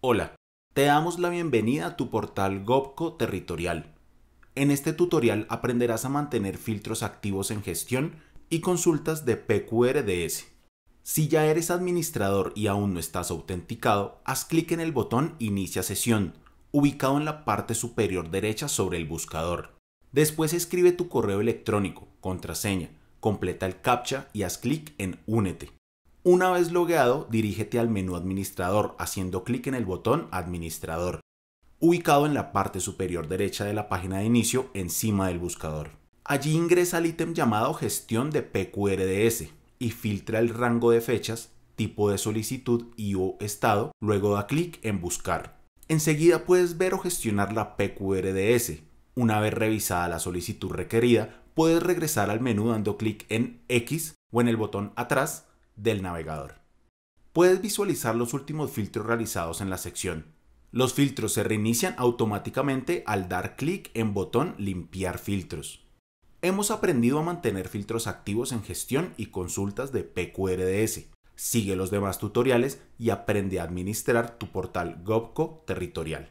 Hola, te damos la bienvenida a tu portal Gopco Territorial. En este tutorial aprenderás a mantener filtros activos en gestión y consultas de PQRDS. Si ya eres administrador y aún no estás autenticado, haz clic en el botón Inicia sesión, ubicado en la parte superior derecha sobre el buscador. Después escribe tu correo electrónico, contraseña, completa el CAPTCHA y haz clic en Únete. Una vez logueado, dirígete al menú Administrador haciendo clic en el botón Administrador, ubicado en la parte superior derecha de la página de inicio encima del buscador. Allí ingresa el ítem llamado Gestión de PQRDS y filtra el rango de fechas, tipo de solicitud y o estado, luego da clic en Buscar. Enseguida puedes ver o gestionar la PQRDS. Una vez revisada la solicitud requerida, puedes regresar al menú dando clic en X o en el botón Atrás del navegador. Puedes visualizar los últimos filtros realizados en la sección. Los filtros se reinician automáticamente al dar clic en botón Limpiar filtros. Hemos aprendido a mantener filtros activos en gestión y consultas de PQRDS. Sigue los demás tutoriales y aprende a administrar tu portal Gopco territorial.